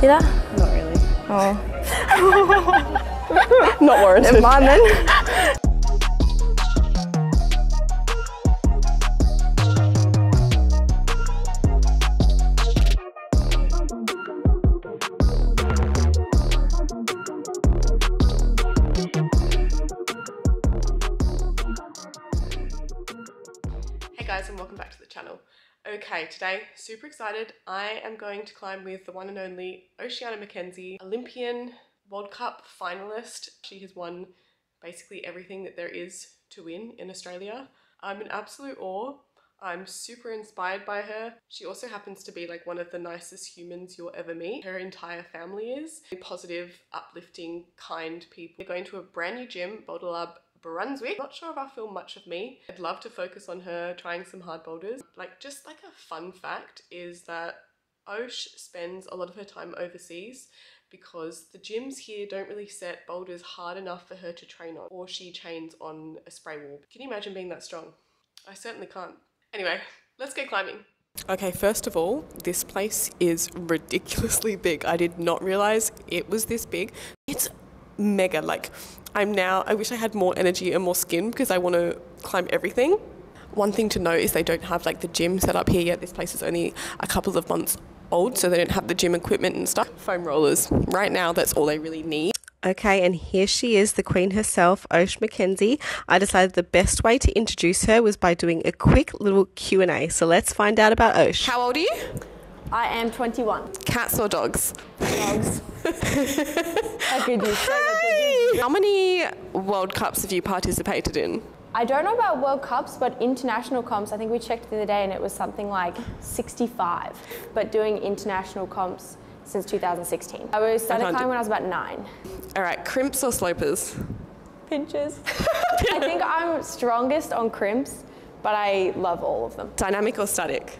see that? Not really. Oh. Not warranted. Never mind then. Today, super excited. I am going to climb with the one and only Oceana Mackenzie, Olympian World Cup finalist. She has won basically everything that there is to win in Australia. I'm in absolute awe. I'm super inspired by her. She also happens to be like one of the nicest humans you'll ever meet. Her entire family is positive, uplifting, kind people. We're going to a brand new gym, Boulder Lab Brunswick. Not sure if I'll film much of me. I'd love to focus on her trying some hard boulders. Like just like a fun fact is that Oce spends a lot of her time overseas because the gyms here don't really set boulders hard enough for her to train on or she trains on a spray wall. Can you imagine being that strong? I certainly can't. Anyway, let's go climbing. Okay, first of all, this place is ridiculously big. I did not realize it was this big. It's mega. Like, I'm now, I wish I had more energy and more skin because I want to climb everything. One thing to note is they don't have like the gym set up here yet. This place is only a couple of months old, so they don't have the gym equipment and stuff. Foam rollers. Right now, that's all they really need. Okay, and here she is, the queen herself, Oce Mackenzie. I decided the best way to introduce her was by doing a quick little Q&A. So let's find out about Oce. How old are you? I am 21. Cats or dogs? Dogs. How could you say? How many World Cups have you participated in? I don't know about World Cups, but international comps, I think we checked the other day and it was something like 65. But doing international comps since 2016. I was started climbing when I was about nine. All right, crimps or slopers? Pinches. I think I'm strongest on crimps, but I love all of them. Dynamic or static?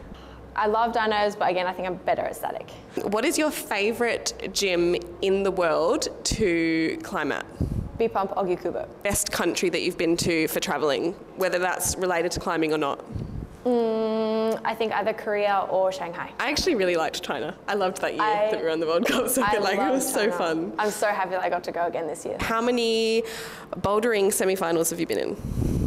I love dinos, but again, I think I'm better at static. What is your favorite gym in the world to climb at? B-PUMP Ogikubo. Best country that you've been to for traveling, whether that's related to climbing or not? Mm, I think either Korea or Shanghai. I actually really liked China. I loved that year I- that we were on the World Cup I circuit. Like it was so fun. I'm so happy that I got to go again this year. How many bouldering semi-finals have you been in?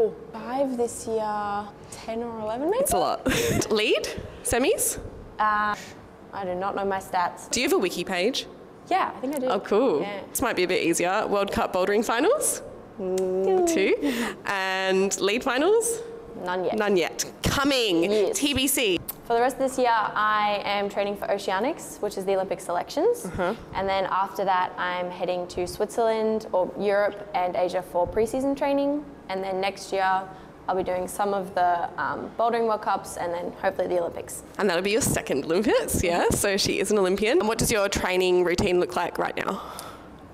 Oh, five this year, 10 or 11 maybe? It's a lot. Lead? Semis? Uh, I do not know my stats. Do you have a wiki page? Yeah, I think I do. Oh, cool. Yeah. This might be a bit easier. World Cup bouldering finals? Two. And lead finals? None yet. None yet. Coming. Yes. TBC. For the rest of this year, I am training for Oceanias, which is the Olympic selections. Uh-huh. And then after that, I'm heading to Switzerland or Europe and Asia for preseason training. And then next year, I'll be doing some of the um, bouldering World Cups and then hopefully the Olympics. And that'll be your second Olympics, yeah? So she is an Olympian. And what does your training routine look like right now?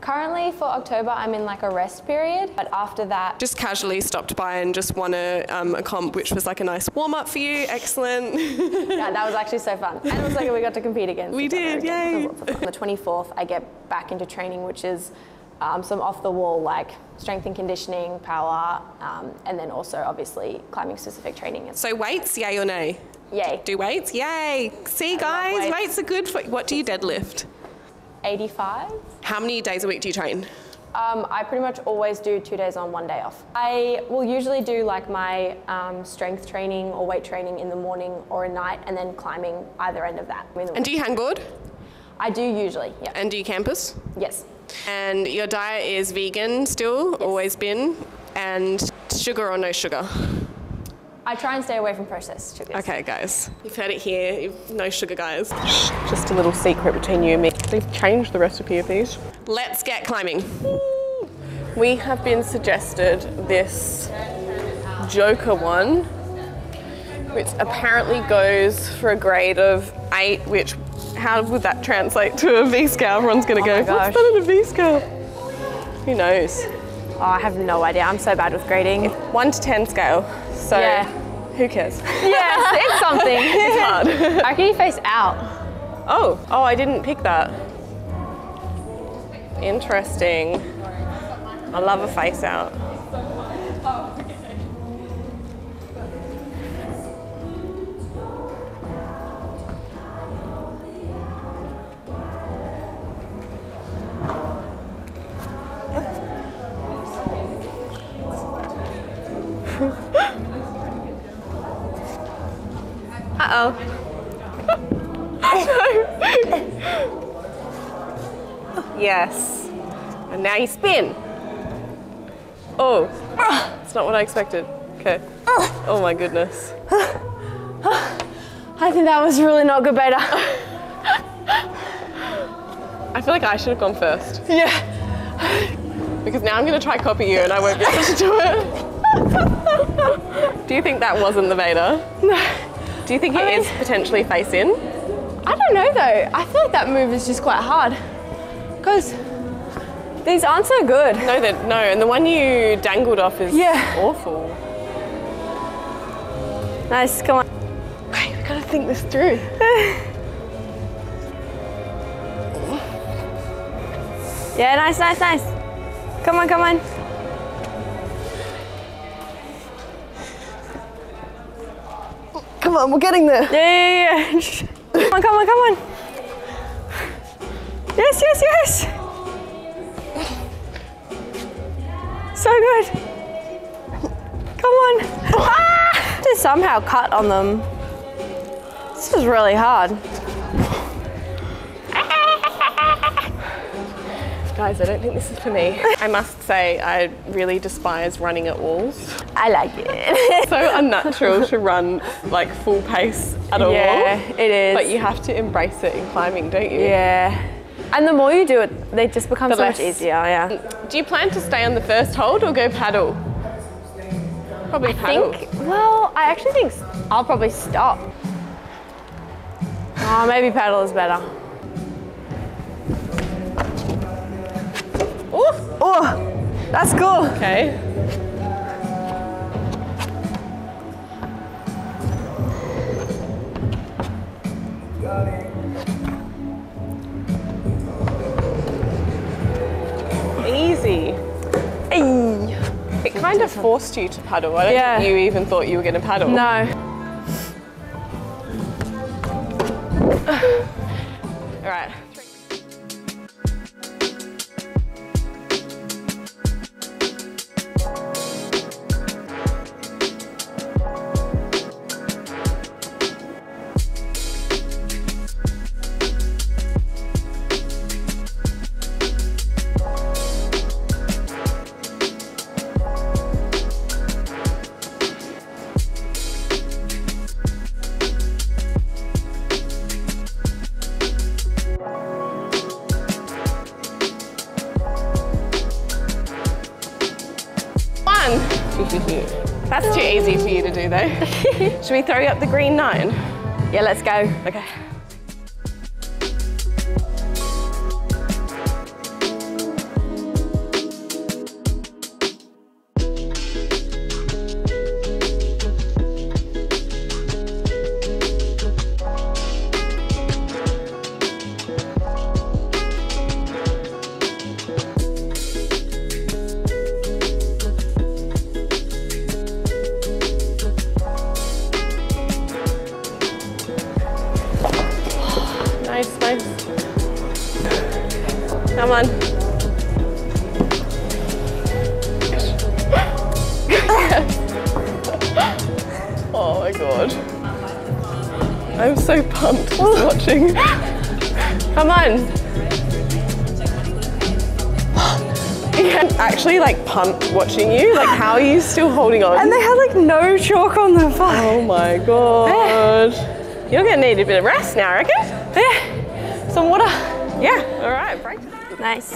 Currently for October, I'm in like a rest period, but after that, Just casually stopped by and just won a, um, a comp, which was like a nice warm up for you. Excellent. yeah, that was actually so fun. And it was like we got to compete against We did, again. yay. It was lots of fun. On the 24th, I get back into training, which is um, some off the wall like strength and conditioning, power, um, and then also obviously climbing specific training. so weights, yay or nay? Yay. Do weights? Yay. See, guys, weights. weights are good for. What do you deadlift? 85. How many days a week do you train? Um, I pretty much always do two days on, one day off. I will usually do like my um, strength training or weight training in the morning or at night, and then climbing either end of that. And do you hangboard? I do usually, yeah. And do you campus? yes. And your diet is vegan still, always been, and sugar or no sugar? I try and stay away from processed sugars. Okay, guys, you've heard it here. No sugar, guys. Just a little secret between you and me. They've changed the recipe of these. Let's get climbing. We have been suggested this Joker one, which apparently goes for a grade of eight, which how would that translate to a V scale? Everyone's gonna oh go, Oh my what's gosh. that in a V scale? Who knows? Oh, I have no idea. I'm so bad with grading. One to 10 scale. So Yeah. who cares? yes, it's something. It's hard. I reckon you face out. Oh, oh, I didn't pick that. Interesting. I love a face out. Oh. yes. And now you spin. Oh, it's not what I expected. Okay. Oh my goodness. I think that was really not good beta. I feel like I should have gone first yeah. because now I'm going to try copy you and I won't be able to do it. do you think that wasn't the beta? No. Do you think it I mean- potentially face in? I don't know though. I feel like that move is just quite hard. Because these aren't so good. No, that no, and the one you dangled off is Yeah. awful. Nice, come on. Okay, we gotta think this through. Yeah, nice, nice, nice. Come on, come on. Come on, we're getting there. Yeah, yeah, yeah. come on, come on, come on. Yes, yes, yes. So good. Come on. Ah! To somehow cut on them. This is really hard. Guys, I don't think this is for me. I must say, I really despise running at walls. I like it. So unnatural to run like full pace at a yeah, wall. it is. But you have to embrace it in climbing, don't you? Yeah. And the more you do it, they just become The so much easier, yeah. Mm, do you plan to stay on the first hold or go paddle? Probably I paddle. think, well, I actually think I'll probably stop. Oh, maybe paddle is better. Ooh, Oh, that's cool. okay. Kind of forced you to paddle. I don't Yeah. think you even thought you were going to paddle. No. Should we throw you up the green nine? Yeah, let's go. Okay. God. I'm so pumped just watching. Come on. Yeah, actually like pumped watching you. Like how are you still holding on? And they had like no chalk on the fuck. Oh my god. You're gonna need a bit of rest now, I reckon? Yeah. Some water. Yeah, alright, break. Nice.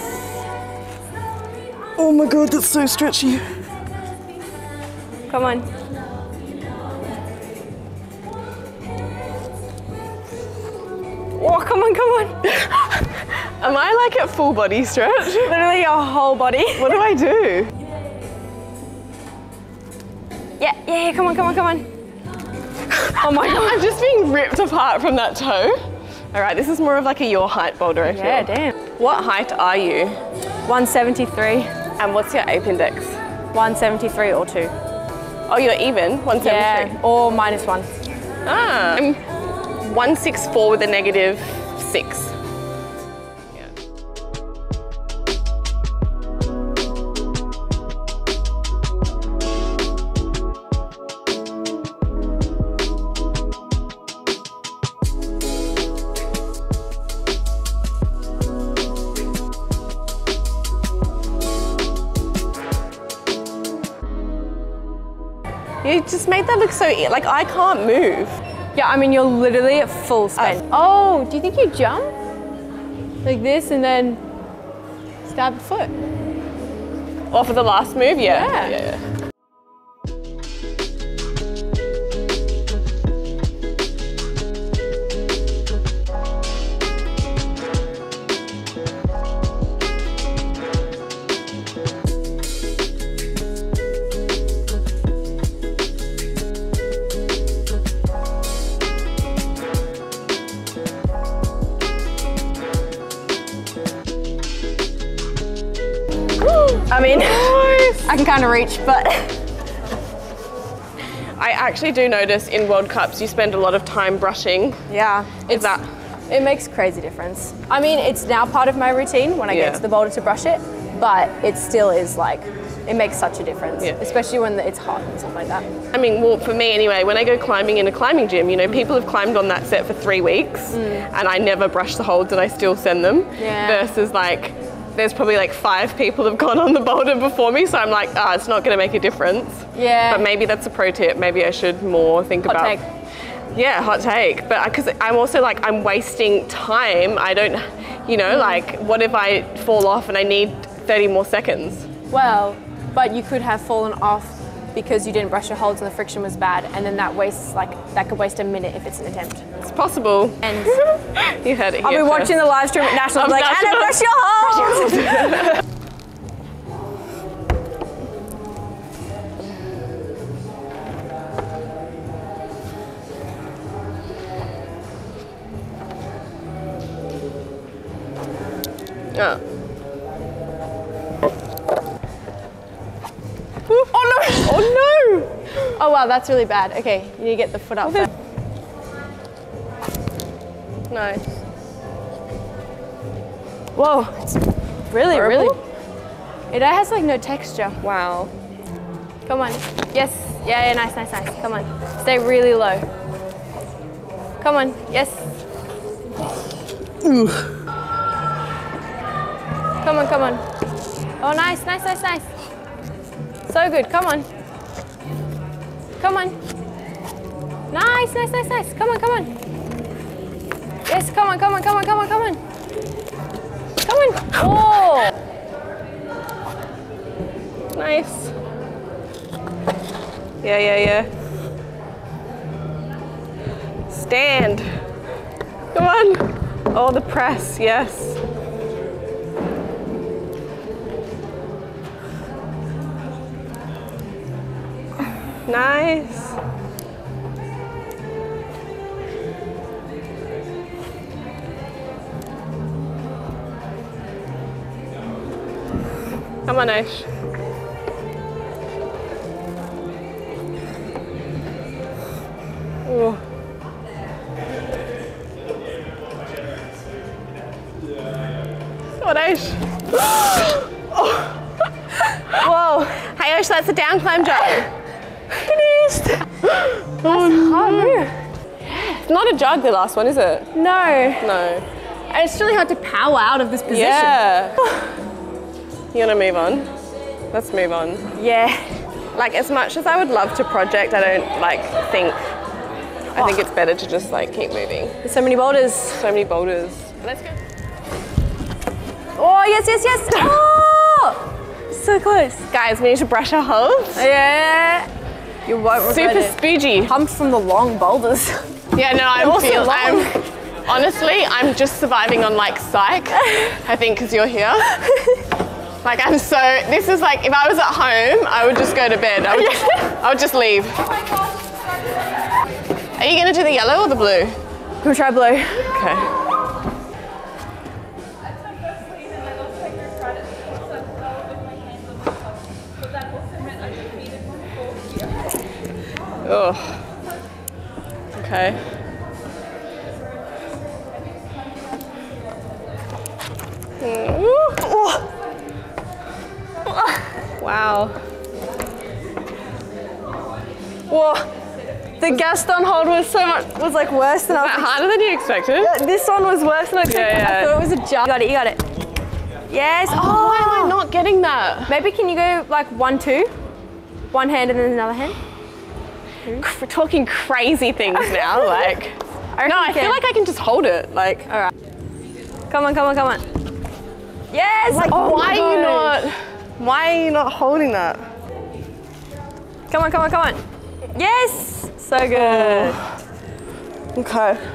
Oh my god, that's so stretchy. Come on. Oh, come on, come on. Am I like at full body stretch? Literally your whole body. What do I do? Yeah, yeah, yeah, come on, come on, come on. Oh my god. I'm just being ripped apart from that toe. Alright, this is more of like a your height boulder, I feel. Yeah, damn. What height are you? 173, And what's your ape index? 173 or 2. Oh, you're even? 173. Yeah, or minus 1. Ah. I'm 164 with a negative 6. You just made that look so, like I can't move. Yeah, I mean, you're literally at full oh. spin. oh, do you think you jump? Like this and then stab the foot? Or for the last move, yeah. Yeah. yeah. Can kind of reach, but I actually do notice in World Cups you spend a lot of time brushing. yeah, Is that it makes crazy difference. I mean, it's now part of my routine when I Yeah. get to the boulder to brush it, but it still is like, it makes such a difference, Yeah. especially when it's hot and stuff like that. I mean, well, for me anyway, when I go climbing in a climbing gym, you know, people have climbed on that set for three weeks and I never brush the holds and I still send them. Mm. Yeah. Versus like, there's probably like five people have gone on the boulder before me, so I'm like, ah, it's not going to make a difference. Yeah. But maybe that's a pro tip. Maybe I should more think Hot about. take. Yeah, hot take. But because I'm also like, I'm wasting time. I don't, you know, Mm. like, what if I fall off and I need 30 more seconds? Well, but you could have fallen off because you didn't brush your holds and the friction was bad, and then that wastes like that could waste a minute if it's an attempt. It's possible. And you heard it I'll be watching the live stream at National, Of like. Anna, brush your holds. that's really bad. Okay, you need to get the foot up. Nice. Whoa, it's really, Horrible? really. It has like no texture. Wow. Come on. Yes. Yeah, yeah, nice, nice, nice. Come on. Stay really low. Come on. Yes. Come on, come on. Oh, nice, nice, nice, nice. So good. Come on. Come on. Nice, nice, nice, nice. Come on, come on. Yes, come on, come on, come on, come on, come on. Come on. Oh. Nice. Yeah, yeah, yeah. Stand. Come on. Oh, the press, yes. Nice. Come on, Ash. Oh. What Ash? Whoa. Hey Ash, that's a down climb job. Finished. Oh, Hard move. It's not a jug, the last one, is it? No. No. It's really hard to power out of this position. Yeah. You wanna move on? Let's move on. Yeah. Like as much as I would love to project, I don't like think. I think oh. it's better to just like keep moving. There's so many boulders. So many boulders. Let's go. Oh, yes, yes, yes. Oh! So close. Guys, we need to brush our holds. Yeah. You won't Super it. spoogey. Pumped from the long boulders. Yeah, no, I'm also feel. I'm honestly, I'm just surviving on like psych. I think because you're here. Like I'm so. This is like if I was at home, I would just go to bed. I would, I would just leave. Are you gonna do the yellow or the blue? We'll try blue. Okay. Oh. Okay. Wow. Whoa. The Gaston hold was so much, was like worse than I was that harder than you expected? This one was worse than I expected. yeah. I thought it was a jump. You got it, you got it. Yes. Oh, why am I not getting that? Maybe can you go like one, two? One hand and then another hand? Cr- talking crazy things now. Like, no, I feel like I can just hold it. Like, All right. Come on, come on, come on. Yes. like oh why are you not? Why are you not holding that? Come on, come on, come on. Yes. So good. Oh. Okay.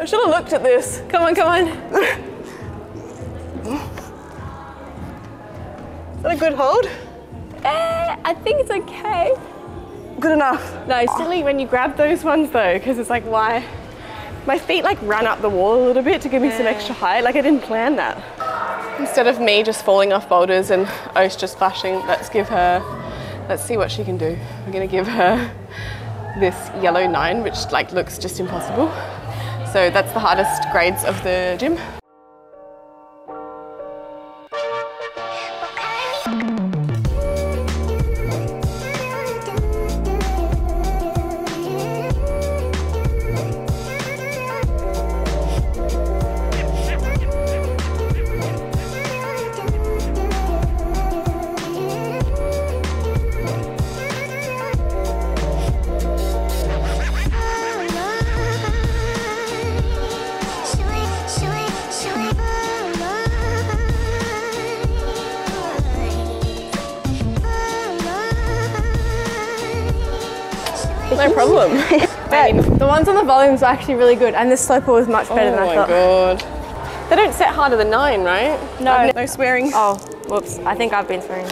I should have looked at this. Come on, come on. Is that a good hold? Eh, I think it's okay. Good enough. Nice. Silly when you grab those ones though, because it's like why? My feet like ran up the wall a little bit to give me some extra height. Like I didn't plan that. Instead of me just falling off boulders and Oce just flashing, let's give her, let's see what she can do. I'm gonna give her this yellow nine, which like looks just impossible. So that's the hardest grades of the gym. No problem. I mean, the ones on the volumes are actually really good, and the sloper was much better oh than I thought. Oh my god. They don't set harder than nine, right? No. No swearing. Oh, whoops. I think I've been swearing.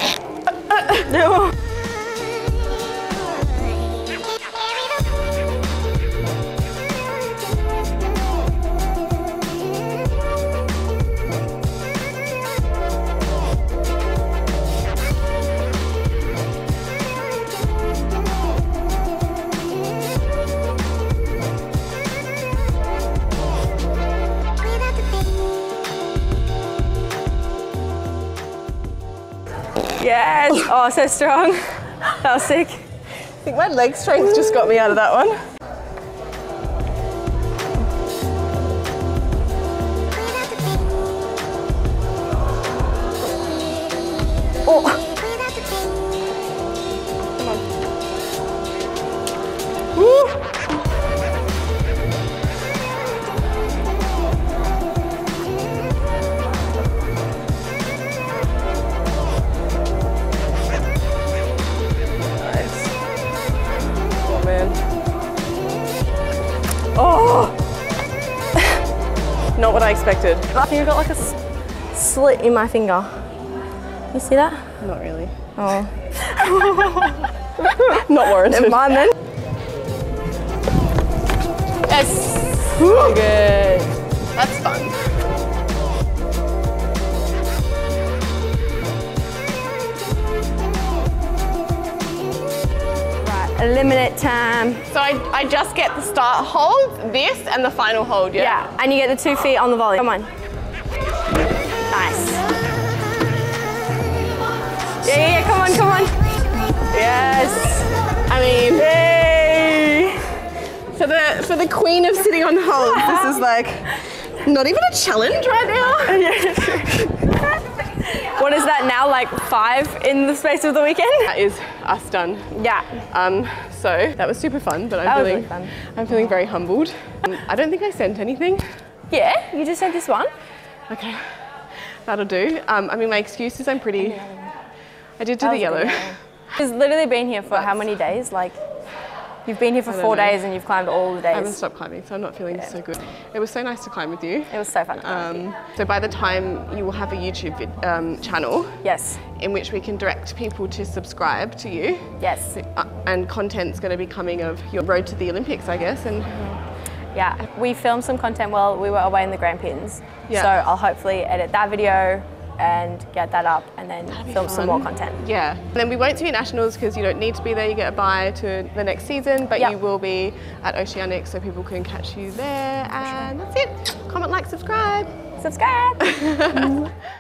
No. Yes. Oh, so strong. That was sick. I think my leg strength just got me out of that one. Oh! Not what I expected. I think I got like a slit in my finger. You see that? Not really. Oh. Not warranted. Never mind then. Yes! Good. That's fun. Eliminate time. So I, I just get the start hold, this, and the final hold, yeah? Yeah, and you get the two feet on the volley. Come on. Nice. Yeah, yeah, yeah, come on, come on. Yes. I mean, Yay! for the for the queen of sitting on hold, this is like not even a challenge right now. What is that now, like five in the space of the weekend? That is us done. Yeah. Um, so that was super fun, but I'm That was feeling really fun. I'm feeling very humbled. Um, I don't think I sent anything. Yeah, you just sent this one? Okay, that'll do. Um, I mean, my excuse is I'm pretty. I did do That the yellow. He's literally been here for how many days? Like, you've been here for four know. days and you've climbed all the days. I haven't stopped climbing, so I'm not feeling so good. It was so nice to climb with you. It was so fun. to climb with you. Um, so by the time you will have a YouTube um, channel yes, in which we can direct people to subscribe to you, yes. uh, and content's going to be coming of your road to the Olympics, I guess. And Yeah, we filmed some content while we were away in the Grampians. Yeah. So I'll hopefully edit that video and get that up and then film some more content. yeah, and then we won't see you nationals because you don't need to be there. You get a bye to the next season, but Yep. you will be at Oceania, so people can catch you there. And that's it. Comment, like, subscribe. Subscribe!